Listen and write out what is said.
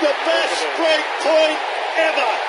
The best straight point ever.